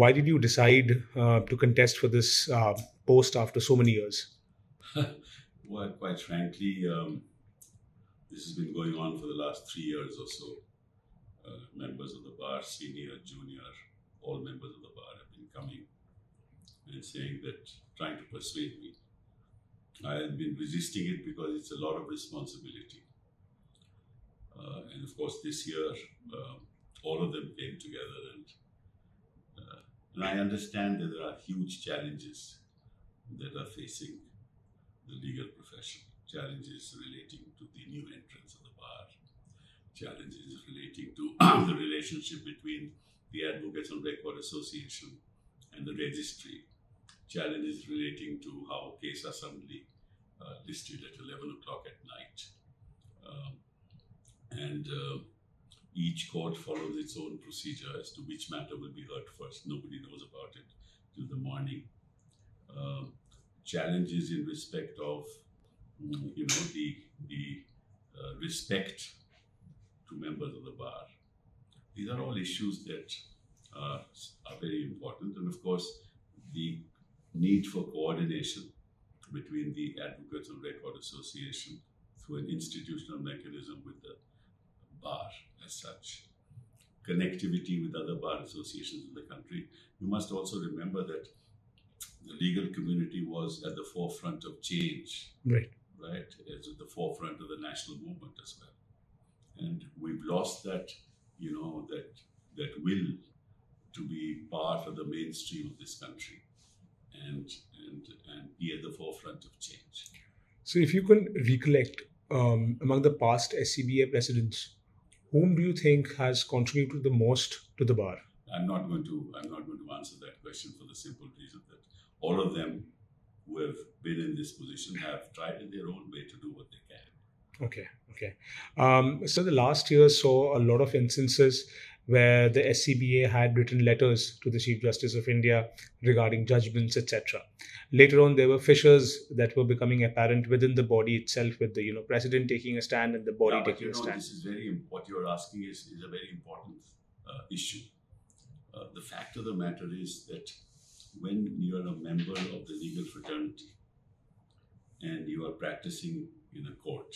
Why did you decide uh, to contest for this uh, post after so many years? well, quite frankly, um, this has been going on for the last three years or so. Uh, members of the bar, senior, junior, all members of the bar have been coming and saying that, trying to persuade me. I have been resisting it because it's a lot of responsibility. Uh, and of course, this year, um, all of them came together and uh, and I understand that there are huge challenges that are facing the legal profession. Challenges relating to the new entrance of the bar, challenges relating to the relationship between the Advocates on Record Association and the registry, challenges relating to how case suddenly uh, listed at 11 o'clock at night. Um, and uh, each court follows its own procedure as to which matter will be heard first. Nobody knows about it till the morning. Um, challenges in respect of, you know, the, the uh, respect to members of the bar. These are all issues that uh, are very important. And of course, the need for coordination between the Advocates on Record Association through an institutional mechanism with the bar as such, connectivity with other bar associations in the country. You must also remember that the legal community was at the forefront of change. Right. Right. It's at the forefront of the national movement as well. And we've lost that, you know, that that will to be part of the mainstream of this country and and and be at the forefront of change. So if you can recollect um, among the past SCBA presidents, whom do you think has contributed the most to the bar? I'm not going to I'm not going to answer that question for the simple reason that all of them who have been in this position have tried in their own way to do what they can. Okay, okay. Um, so the last year saw a lot of instances where the SCBA had written letters to the Chief Justice of India regarding judgments, etc. Later on, there were fissures that were becoming apparent within the body itself, with the you know president taking a stand and the body yeah, taking you know, a stand. This is very what you're asking is, is a very important uh, issue. Uh, the fact of the matter is that when you're a member of the legal fraternity and you are practicing in a court,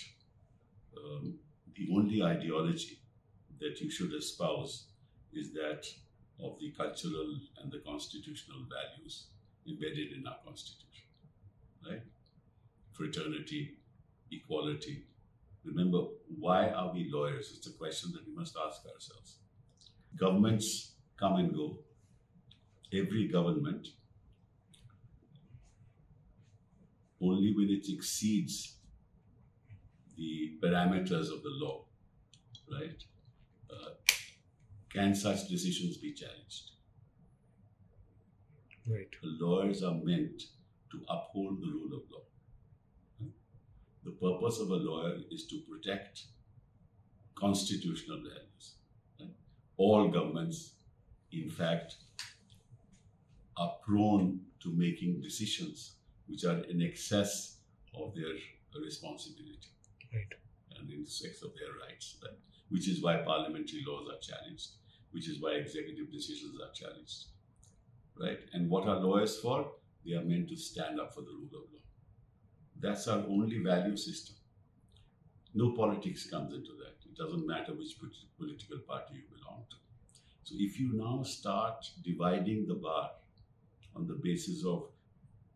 um, the only ideology that you should espouse is that of the cultural and the constitutional values embedded in our constitution, right? Fraternity, equality. Remember, why are we lawyers? It's a question that we must ask ourselves. Governments come and go. Every government, only when it exceeds the parameters of the law, right? Can such decisions be challenged? Right. Lawyers are meant to uphold the rule of law. The purpose of a lawyer is to protect constitutional values. All governments, in fact, are prone to making decisions which are in excess of their responsibility Right. and in excess of their rights. Right? Which is why parliamentary laws are challenged, which is why executive decisions are challenged. Right? And what are lawyers for? They are meant to stand up for the rule of law. That's our only value system. No politics comes into that. It doesn't matter which political party you belong to. So if you now start dividing the bar on the basis of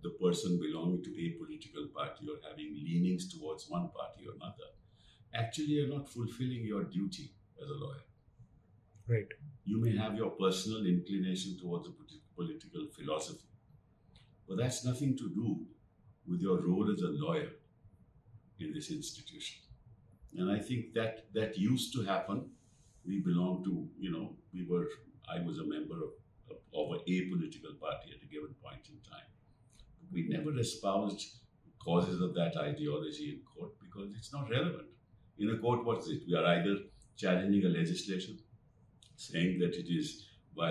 the person belonging to a political party or having leanings towards one party or another, actually you're not fulfilling your duty as a lawyer. Right. You may have your personal inclination towards a political philosophy, but that's nothing to do with your role as a lawyer in this institution. And I think that that used to happen. We belong to, you know, we were, I was a member of, of, of a political party at a given point in time. We never espoused causes of that ideology in court because it's not relevant. In a court, what's it? We are either challenging a legislation, saying that it is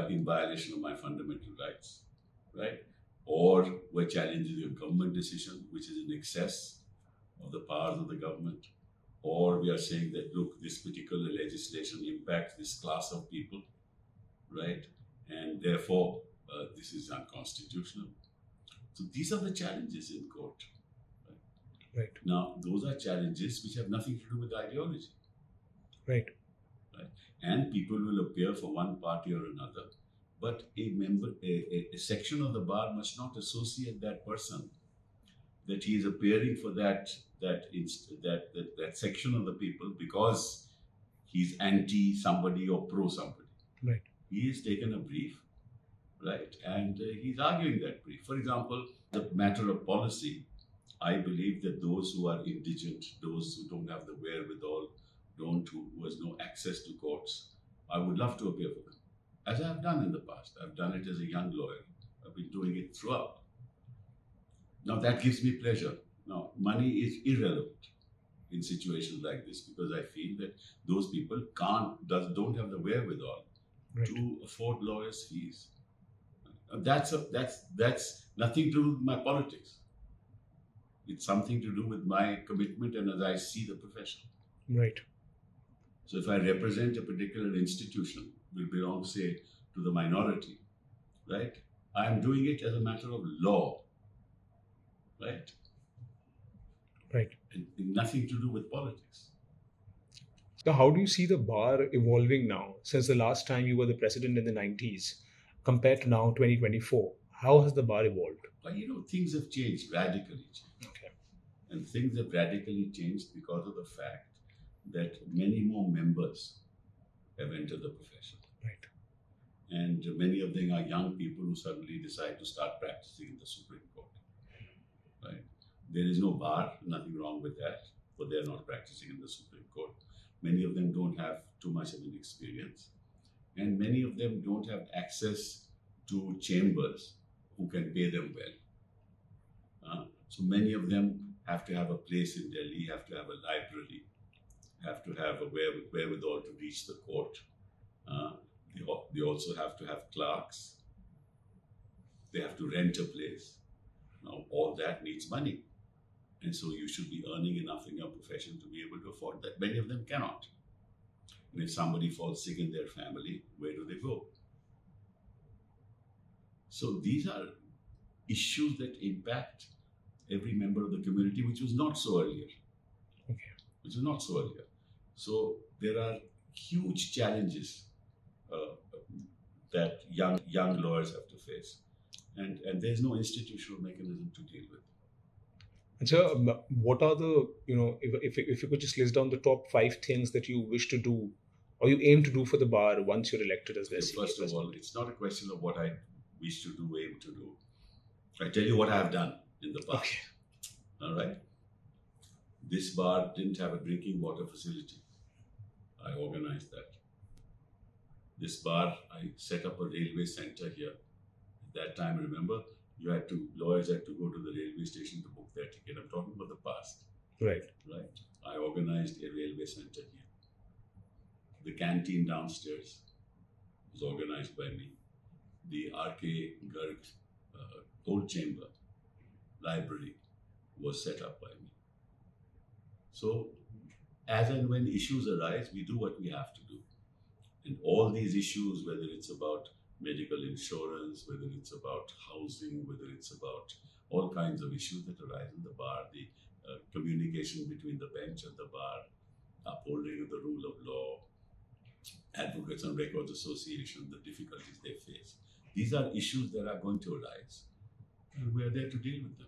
in violation of my fundamental rights, right? Or we're challenging a government decision which is in excess of the powers of the government. Or we are saying that, look, this particular legislation impacts this class of people, right? And therefore, uh, this is unconstitutional. So these are the challenges in court. Right. Now, those are challenges which have nothing to do with ideology. Right. Right. And people will appear for one party or another, but a member, a, a, section of the bar must not associate that person that he is appearing for that that inst- that, that that section of the people because he's anti somebody or pro somebody. Right. He has taken a brief, right, and uh, he's arguing that brief. For example, the matter of policy. I believe that those who are indigent, those who don't have the wherewithal, don't who, who has no access to courts, I would love to appear for them, as I have done in the past. I've done it as a young lawyer. I've been doing it throughout. Now that gives me pleasure. Now money is irrelevant in situations like this because I feel that those people can't does don't have the wherewithal Right. to afford lawyers' fees. That's a, that's that's nothing to do with my politics. It's something to do with my commitment and as I see the profession. Right. So if I represent a particular institution, will belong, say, to the minority, right? I am doing it as a matter of law, right? Right. And nothing to do with politics. So, how do you see the bar evolving now since the last time you were the president in the 90s compared to now, 2024? How has the bar evolved? But you know, things have changed, radically changed. And things have radically changed because of the fact that many more members have entered the profession. Right. And many of them are young people who suddenly decide to start practicing in the Supreme Court. Right? There is no bar, nothing wrong with that, but they're not practicing in the Supreme Court. Many of them don't have too much of an experience. And many of them don't have access to chambers who can pay them well. Uh, so many of them have to have a place in Delhi, have to have a library, have to have a wherewithal to reach the court. Uh, they, they also have to have clerks. They have to rent a place. Now, all that needs money. And so you should be earning enough in your profession to be able to afford that. Many of them cannot. And if somebody falls sick in their family, where do they go? So these are issues that impact every member of the community, which was not so earlier. Okay. Which was not so earlier. So there are huge challenges uh, that young young lawyers have to face, and and there's no institutional mechanism to deal with. And so, um, what are the, you know, if, if, if you could just list down the top five things that you wish to do or you aim to do for the bar once you're elected as the SCBA first of all, it's not a question of what I wish to do, aim to do. I tell you what I have done in the past. Okay. All right. This bar didn't have a drinking water facility. I organized that. This bar, I set up a railway center here. At that time, remember, you had to lawyers had to go to the railway station to book their ticket. I'm talking about the past, Right. right? I organized a railway center here. The canteen downstairs was organized by me. The RK Garg uh, old chamber library was set up by me. So, as and when issues arise, we do what we have to do. And all these issues, whether it's about medical insurance, whether it's about housing, whether it's about all kinds of issues that arise in the bar, the uh, communication between the bench and the bar, upholding of the rule of law, Advocates on Records Association, the difficulties they face. These are issues that are going to arise, and we're there to deal with them.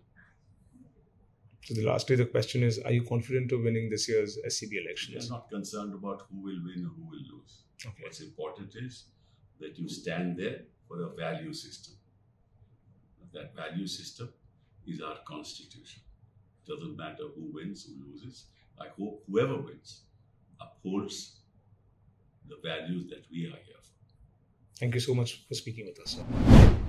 So, the lastly, the question is Are you confident of winning this year's SCB We are not concerned about who will win or who will lose. Okay. What's important is that you stand there for a value system. That value system is our constitution. It doesn't matter who wins, who loses. I hope whoever wins upholds the values that we are here for. Thank you so much for speaking with us. Sir.